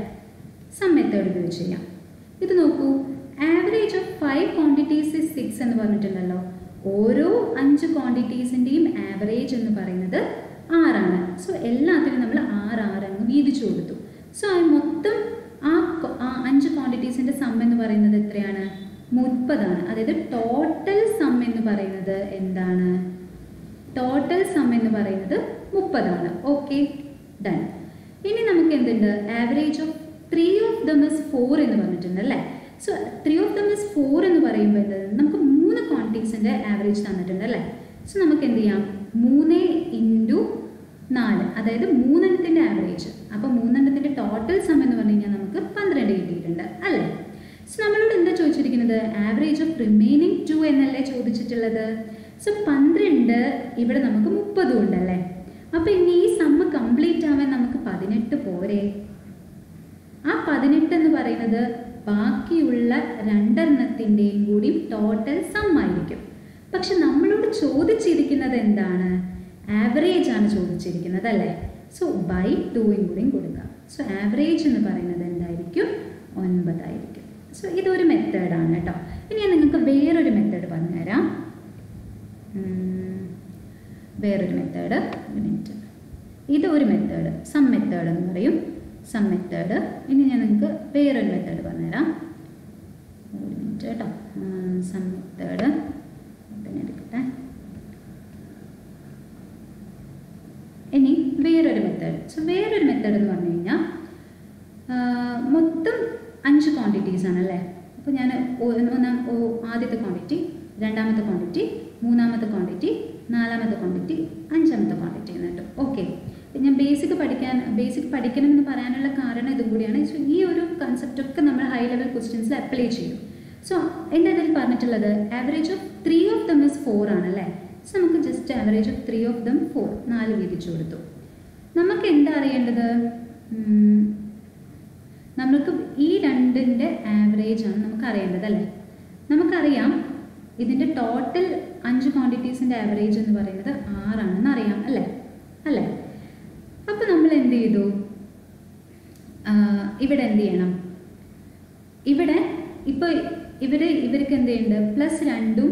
സം മെത്തേഡ് ഉപയോഗിച്ച് ചെയ്യാം. ഇത് നോക്കൂ. Average of five quantities is six എന്ന് പറഞ്ഞിട്ടുണ്ടല്ലോ. ഓരോ അഞ്ച് ക്വാണ്ടിറ്റീസിന്റെയും ആവറേജ് എന്ന് പറയുന്നത് ആറാണ്. സോ എല്ലാത്തിനും നമ്മൾ ആറ് ആറ് അങ്ങ് വീതിച്ചു കൊടുത്തു. സോ മൊത്തം അഞ്ച് ക്വാണ്ടിറ്റീസിന്റെ സം എന്ന് പറയുന്നത് എത്രയാണ്? മുപ്പതാണ്. അതായത് ടോട്ടൽ സം എന്ന് പറയുന്നത് എന്താണ്? ടോട്ടൽ സം എന്ന് പറയുന്നത് മുപ്പതാണ്. ഓക്കെ ഡൺ ഇനി നമുക്ക് എന്തുണ്ട്? Average of three of them is four എന്ന് പറഞ്ഞിട്ടുണ്ട് അല്ലേ? So three of them is four എന്ന് പറയുമ്പോൾ എന്ത്? നമുക്ക് മൂന്ന് ക്വാണ്ടിറ്റീസിന്റെ ആവറേജ് തന്നിട്ടുണ്ട് അല്ലേ? സോ നമുക്ക് എന്ത് ചെയ്യാം? മൂന്ന് ഇന്റു നാല്. അതായത് മൂന്നെണ്ണത്തിന്റെ ആവറേജ് അപ്പോൾ മൂന്നെണ്ണത്തിന്റെ ടോട്ടൽ സം എന്ന് പറഞ്ഞു കഴിഞ്ഞാൽ നമുക്ക് പന്ത്രണ്ട് കിട്ടിയിട്ടുണ്ട് അല്ലേ? സോ നമ്മളോട് എന്താ ചോദിച്ചിരിക്കുന്നത്? ആവറേജ് ഓഫ് റിമൈനിങ് ടു എന്നല്ലേ ചോദിച്ചിട്ടുള്ളത്? സോ പന്ത്രണ്ട് ഇവിടെ നമുക്ക് മുപ്പതും ഉണ്ടല്ലേ അപ്പൊ ഇനി ഈ സമ്മ കംപ്ലീറ്റ് ആവാൻ നമുക്ക് പതിനെട്ട് പോരെ. ആ പതിനെട്ട് എന്ന് പറയുന്നത് ബാക്കിയുള്ള രണ്ടെണ്ണത്തിന്റെയും കൂടി ടോട്ടൽ സം ആയിരിക്കും. പക്ഷെ നമ്മളോട് ചോദിച്ചിരിക്കുന്നത് എന്താണ്? ആവറേജ് ആണ് ചോദിച്ചിരിക്കുന്നത് അല്ലേ? സോ ബൈ ടൂയും കൂടിയും കൊടുക്കുക. സോ ആവറേജ് എന്ന് പറയുന്നത് എന്തായിരിക്കും? ഒൻപതായിരിക്കും സോ ഇതൊരു മെത്തേഡാണ് കേട്ടോ ഇനി ഞാൻ നിങ്ങൾക്ക് വേറൊരു മെത്തേഡ് പറഞ്ഞുതരാം. വേറൊരു മെത്തേഡ് മിനിറ്റ് ഇത് ഒരു മെത്തേഡ് സം മെത്തേഡ് എന്ന് പറയും. സം മെത്തേഡ് ഇനി ഞാൻ നിങ്ങൾക്ക് വേറൊരു മെത്തേഡ് പറഞ്ഞുതരാം. ഒരു മിനിറ്റ് കേട്ടോ സം മെത്തേഡ് എടുക്കട്ടെ ഇനി വേറൊരു മെത്തേഡ് സോ വേറൊരു മെത്തേഡ് എന്ന് പറഞ്ഞു കഴിഞ്ഞാൽ മൊത്തം അഞ്ച് ക്വാണ്ടിറ്റീസ് ആണ് അല്ലേ? അപ്പോൾ ഞാൻ ഒന്നാം ആദ്യത്തെ ക്വാണ്ടിറ്റി രണ്ടാമത്തെ ക്വാണ്ടിറ്റി മൂന്നാമത്തെ ക്വാണ്ടിറ്റി നാലാമത്തെ ക്വാണ്ടിറ്റി അഞ്ചാമത്തെ ക്വാണ്ടിറ്റി എന്നിട്ട് ഓക്കെ ഞാൻ ബേസിക് പഠിക്കാൻ ബേസിക് പഠിക്കണം എന്ന് പറയാനുള്ള കാരണം ഇതും കൂടിയാണ്. സോ ഈ ഒരു കൺസെപ്റ്റ് ഒക്കെ നമ്മൾ ഹൈ ലെവൽ ക്വസ്റ്റ്യൻസിൽ അപ്ലൈ ചെയ്യും സോ എന്റെ അതിൽ പറഞ്ഞിട്ടുള്ളത്? Average of three of them is four ആണല്ലേ സോ നമുക്ക് just average of three of them four നാല് വീതിച്ചു കൊടുത്തു. നമുക്ക് എന്താ അറിയേണ്ടത് നമുക്ക് ഈ രണ്ടിന്റെ ആവറേജ് ആണ് നമുക്ക് അറിയേണ്ടത് അല്ലേ നമുക്കറിയാം ഇതിന്റെ ടോട്ടൽ അഞ്ച് ക്വാണ്ടിറ്റീസിന്റെ ആവറേജ് എന്ന് പറയുന്നത് ആറാണെന്ന് അറിയാം അല്ലേ? അല്ലേ? അപ്പോൾ നമ്മൾ എന്ത് ചെയ്തു ഇവിടെ എന്ത് ചെയ്യണം? ഇവിടെ ഇപ്പോൾ ഇവർ ഇവർക്ക് എന്ത് ചെയ്യുന്നുണ്ട് പ്ലസ് രണ്ടും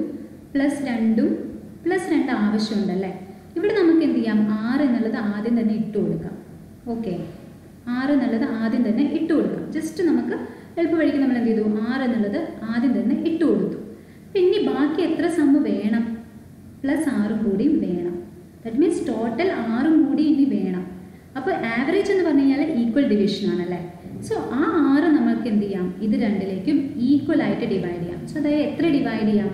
പ്ലസ് രണ്ടും പ്ലസ് രണ്ട് ആവശ്യമുണ്ടല്ലേ ഇവിടെ നമുക്ക് എന്ത് ചെയ്യാം? ആറ് എന്നുള്ളത് ആദ്യം തന്നെ ഇട്ട് കൊടുക്കാം. ഓക്കെ ആറ് എന്നുള്ളത് ആദ്യം തന്നെ ഇട്ട് കൊടുക്കാം. ജസ്റ്റ് നമുക്ക് എളുപ്പ വഴിക്ക് നമ്മൾ എന്ത് ചെയ്തു? ആറ് എന്നുള്ളത് ആദ്യം തന്നെ ഇട്ട് കൊടുത്തു. പിന്നെ ബാക്കി എത്ര സമ്മ് വേണം? പ്ലസ് ആറും കൂടിയും വേണം. ദറ്റ് മീൻസ് ടോട്ടൽ ആറും കൂടി ഇനി വേണം. അപ്പോൾ ആവറേജ് എന്ന് പറഞ്ഞു കഴിഞ്ഞാൽ ഈക്വൽ ഡിവിഷൻ ആണല്ലേ? സോ ആ ആറ് നമുക്ക് എന്ത് ചെയ്യാം? ഇത് രണ്ടിലേക്കും ഈക്വൽ ആയിട്ട് ഡിവൈഡ് ചെയ്യാം. സോ അതായത് എത്ര ഡിവൈഡ് ചെയ്യാം?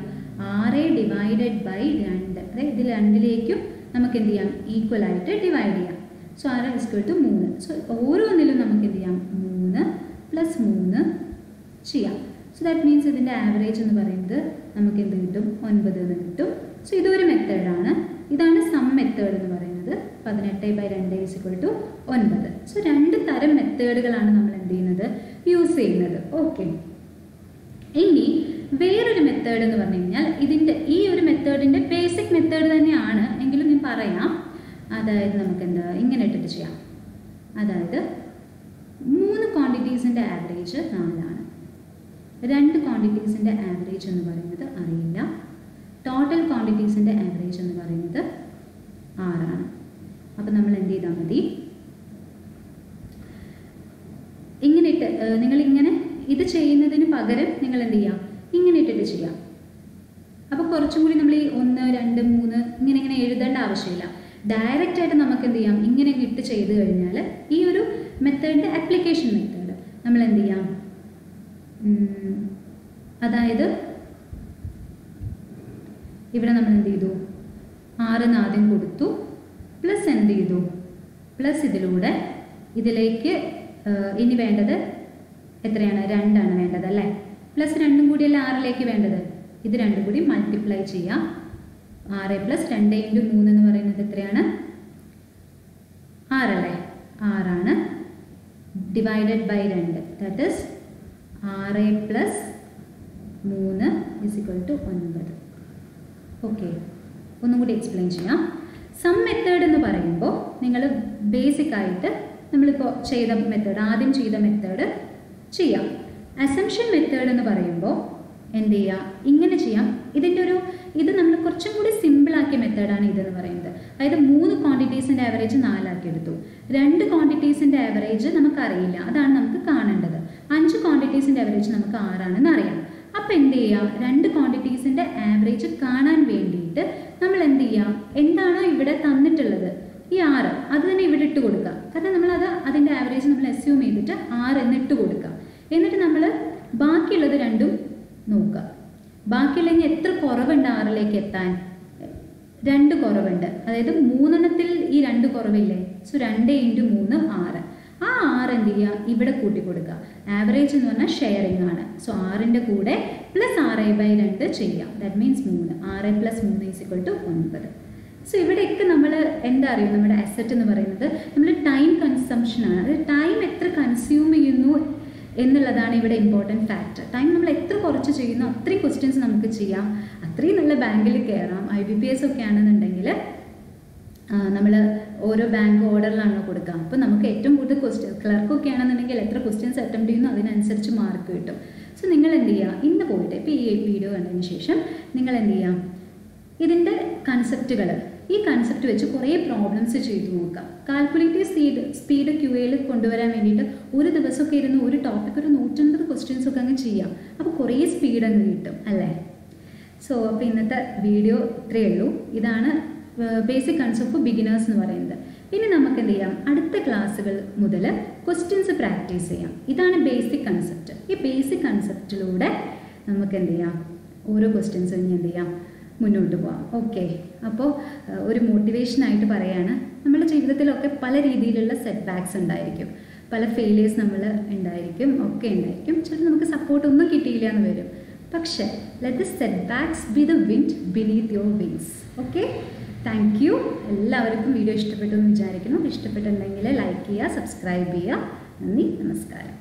ആറ് ഡിവൈഡഡ് ബൈ രണ്ട്. അതായത് ഇത് രണ്ടിലേക്കും നമുക്ക് എന്ത് ചെയ്യാം ഈക്വൽ ആയിട്ട് ഡിവൈഡ് ചെയ്യാം. സോ ആറ് ഇസ്ക്വൽ ടു മൂന്ന്. സോ ഓരോന്നിലും നമുക്ക് എന്ത് ചെയ്യാം മൂന്ന് പ്ലസ് മൂന്ന് ചെയ്യാം. സോ ദാറ്റ് മീൻസ് ഇതിന്റെ ആവറേജ് എന്ന് പറയുന്നത് നമുക്ക് എന്ത് കിട്ടും? ഒൻപത് എന്ന് കിട്ടും. സോ ഇതൊരു മെത്തേഡാണ് ഇതാണ് സം മെത്തേഡ് എന്ന് പറയുന്നത്. പതിനെട്ട് ബൈ രണ്ട് ഇസിക്വൽ ടു ഒൻപത്. സോ രണ്ട് തരം മെത്തേഡുകളാണ് നമ്മൾ എന്ത് ചെയ്യുന്നത് യൂസ് ചെയ്യുന്നത്. ഓക്കെ ഇനി വേറൊരു മെത്തേഡ് എന്ന് പറഞ്ഞു കഴിഞ്ഞാൽ ഇതിന്റെ ഈ ഒരു മെത്തേഡിന്റെ ബേസിക് മെത്തേഡ് തന്നെയാണ് എങ്കിലും ഞാൻ പറയാം. അതായത് നമുക്ക് എന്താ ഇങ്ങനെ ഇട്ടിട്ട് ചെയ്യാം. അതായത് മൂന്ന് ക്വാണ്ടിറ്റീസിന്റെ ആവറേജ് നാലാണ്. രണ്ട് ക്വാണ്ടിറ്റീസിന്റെ ആവറേജ് എന്ന് പറയുന്നത് അറിയില്ല. ടോട്ടൽ ക്വാണ്ടിറ്റീസിന്റെ ആവറേജ് എന്ന് പറയുന്നത് ആറാണ്. അപ്പം നമ്മൾ എന്ത് ചെയ്താൽ മതി? ഇങ്ങനെ ഇട്ട് നിങ്ങളിങ്ങനെ ഇത് ചെയ്യുന്നതിന് പകരം നിങ്ങൾ എന്ത് ചെയ്യാം? ഇങ്ങനെ ഇട്ടിട്ട് ചെയ്യാം. അപ്പോൾ കുറച്ചും കൂടി നമ്മൾ ഈ ഒന്ന് രണ്ട് മൂന്ന് ഇങ്ങനെ ഇങ്ങനെ എഴുതേണ്ട ആവശ്യമില്ല. ഡയറക്റ്റ് ആയിട്ട് നമുക്ക് എന്ത് ചെയ്യാം? ഇങ്ങനെ ഇട്ട് ചെയ്ത് കഴിഞ്ഞാൽ ഈ ഒരു മെത്തേഡിന്റെ ആപ്ലിക്കേഷൻ മെത്തേഡ് നമ്മൾ എന്ത് ചെയ്യാം അതായത് ഇവിടെ നമ്മൾ എന്ത് ചെയ്തു? ആറിന് ആദ്യം കൊടുത്തു. പ്ലസ് എന്ത് ചെയ്തു? പ്ലസ് ഇതിലൂടെ ഇതിലേക്ക് ഇനി വേണ്ടത് എത്രയാണ്? രണ്ടാണ് വേണ്ടത് അല്ലേ? പ്ലസ് രണ്ടും കൂടിയല്ല ആറിലേക്ക് വേണ്ടത്? ഇത് രണ്ടും കൂടി മൾട്ടിപ്ലൈ ചെയ്യാം. ആറ് പ്ലസ് രണ്ട് ഇന്റു മൂന്ന് എന്ന് പറയുന്നത് എത്രയാണ്? ആറല്ലേ ആറാണ്. ഡിവൈഡഡ് ബൈ രണ്ട്. ദാറ്റ് ഇസ് ആറ് പ്ലസ് മൂന്ന് ഇസ് ഇക്വൽ ടു ഒൻപത്. ഓക്കെ ഒന്നും കൂടി എക്സ്പ്ലെയിൻ ചെയ്യാം. സം മെത്തേഡ് എന്ന് പറയുമ്പോൾ നിങ്ങൾ ബേസിക് ആയിട്ട് നമ്മളിപ്പോൾ ചെയ്ത മെത്തേഡ് ആദ്യം ചെയ്ത മെത്തേഡ് ചെയ്യാം. അസംഷൻ മെത്തേഡ് എന്ന് പറയുമ്പോൾ എന്ത് ചെയ്യുക ഇങ്ങനെ ചെയ്യാം. ഇതിന്റെ ഒരു ഇത് നമ്മൾ കുറച്ചും കൂടി സിമ്പിളാക്കിയ മെത്തേഡാണ് ഇതെന്ന് പറയുന്നത്. അതായത് മൂന്ന് ക്വാണ്ടിറ്റീസിന്റെ ആവറേജ് നാലാക്കി എടുത്തു. രണ്ട് ക്വാണ്ടിറ്റീസിന്റെ ആവറേജ് നമുക്കറിയില്ല. അതാണ് നമുക്ക് കാണേണ്ടത്. അഞ്ച് ക്വാണ്ടിറ്റീസിന്റെ ആവറേജ് നമുക്ക് ആറാണെന്ന് അറിയാം. അപ്പം എന്ത് ചെയ്യാം? രണ്ട് ക്വാണ്ടിറ്റീസിന്റെ ആവറേജ് കാണാൻ വേണ്ടിയിട്ട് നമ്മൾ എന്ത് ചെയ്യാം? എന്താണോ ഇവിടെ തന്നിട്ടുള്ളത്? ഈ ആറ്. അത് തന്നെ ഇവിടെ ഇട്ട് കൊടുക്കുക കാരണം നമ്മൾ അത് അതിന്റെ ആവറേജ് നമ്മൾ അസ്യൂം ചെയ്തിട്ട് ആറ് എന്ന് ഇട്ട് കൊടുക്കുക എന്നിട്ട് നമ്മൾ ബാക്കിയുള്ളത് രണ്ടും നോക്കുക. ബാക്കിയുള്ളതിന് എത്ര കുറവുണ്ട് ആറിലേക്ക് എത്താൻ? രണ്ട് കുറവുണ്ട്. അതായത് മൂന്നെണ്ണത്തിൽ ഈ രണ്ട് കുറവില്ലേ? സോ രണ്ട് ഇന്റു മൂന്ന് ആറ്. ആ ആറ് എന്ത് ചെയ്യുക? ഇവിടെ കൂട്ടി കൊടുക്കുക. ആവറേജ് എന്ന് പറഞ്ഞാൽ ഷെയറിംഗ് ആണ്. സോ ആറിന്റെ കൂടെ പ്ലസ് ആറ് ബൈ രണ്ട് ചെയ്യാം. ദാറ്റ് മീൻസ് മൂന്ന്. ആറ് പ്ലസ് മൂന്ന് ഈസ് ടു ഒൻപത്. സോ ഇവിടെയൊക്കെ നമ്മൾ എന്താ അറിയും നമ്മുടെ അസറ്റ് എന്ന് പറയുന്നത് നമ്മൾ ടൈം കൺസംഷൻ ആണ്. ടൈം എത്ര കൺസ്യൂം ചെയ്യുന്നു എന്നുള്ളതാണ് ഇവിടെ ഇമ്പോർട്ടന്റ് ഫാക്ടർ ടൈം നമ്മൾ എത്ര കുറച്ച് ചെയ്യുന്നു അത്രയും ക്വസ്റ്റ്യൻസ് നമുക്ക് ചെയ്യാം. അത്രയും നല്ല ബാങ്കിൽ കയറാം ഐ ബി പി എസ് ഒക്കെ ആണെന്നുണ്ടെങ്കിൽ നമ്മൾ ഓരോ ബാങ്ക് ഓർഡറിലാണോ കൊടുക്കുക. അപ്പോൾ നമുക്ക് ഏറ്റവും കൂടുതൽ ക്വസ്റ്റ്യൻ ക്ലർക്കൊക്കെ ആണെന്നുണ്ടെങ്കിൽ എത്ര ക്വസ്റ്റ്യൻസ് അറ്റംപ്റ്റ് ചെയ്യുന്നു അതിനനുസരിച്ച് മാർക്ക് കിട്ടും. സോ നിങ്ങൾ എന്ത് ചെയ്യുക? ഇന്ന് പോയിട്ട് ഇപ്പോൾ ഈ വീഡിയോ കണ്ടതിന് ശേഷം നിങ്ങൾ എന്ത് ചെയ്യാം ഇതിന്റെ കൺസെപ്റ്റുകൾ ഈ കൺസെപ്റ്റ് വെച്ച് കുറേ പ്രോബ്ലംസ് ചെയ്തു നോക്കാം. കാൽക്കുലേറ്റീവ് സ്പീഡ് സ്പീഡ് ക്യു എയിൽ കൊണ്ടുവരാൻ വേണ്ടിയിട്ട് ഒരു ദിവസമൊക്കെ ഇരുന്ന് ഒരു ടോപ്പിക് ഒരു നൂറ്റൻപത് ക്വസ്റ്റ്യൻസ് ഒക്കെ അങ്ങ് ചെയ്യാം. അപ്പോൾ കുറേ സ്പീഡ് അങ്ങ് കിട്ടും അല്ലേ? സോ അപ്പോൾ ഇന്നത്തെ വീഡിയോ ഇത്രയേ ഉള്ളൂ. ഇതാണ് ബേസിക് കൺസെപ്റ്റ് ബിഗിനേഴ്സ് എന്ന് പറയുന്നത്. ഇനി നമുക്ക് എന്ത് ചെയ്യാം? അടുത്ത ക്ലാസ്സുകൾ മുതൽ ക്വസ്റ്റ്യൻസ് പ്രാക്ടീസ് ചെയ്യാം. ഇതാണ് ബേസിക് കൺസെപ്റ്റ് ഈ ബേസിക് കൺസെപ്റ്റിലൂടെ നമുക്ക് എന്ത് ചെയ്യാം? ഓരോ ക്വസ്റ്റ്യൻസും ഇനി എന്ത് ചെയ്യാം? മുന്നോട്ട് പോവാം. ഓക്കെ അപ്പോൾ ഒരു മോട്ടിവേഷനായിട്ട് പറയാണ് നമ്മുടെ ജീവിതത്തിലൊക്കെ പല രീതിയിലുള്ള സെറ്റ് ബാക്ക്സ് ഉണ്ടായിരിക്കും. പല ഫെയിലിയേഴ്സ് നമ്മൾ ഉണ്ടായിരിക്കും ഒക്കെ ഉണ്ടായിരിക്കും. ചിലപ്പോൾ നമുക്ക് സപ്പോർട്ട് ഒന്നും കിട്ടിയില്ല എന്ന് വരും. പക്ഷേ let the setbacks be the wind beneath your wings okay thank you എല്ലാവർക്കും വീഡിയോ ഇഷ്ടപ്പെട്ടു എന്ന് വിചാരിക്കുന്നു. ഇഷ്ടപ്പെട്ടുണ്ടെങ്കിൽ ലൈക്ക് ചെയ്യുക സബ്സ്ക്രൈബ് ചെയ്യുക. നന്ദി നമസ്കാരം.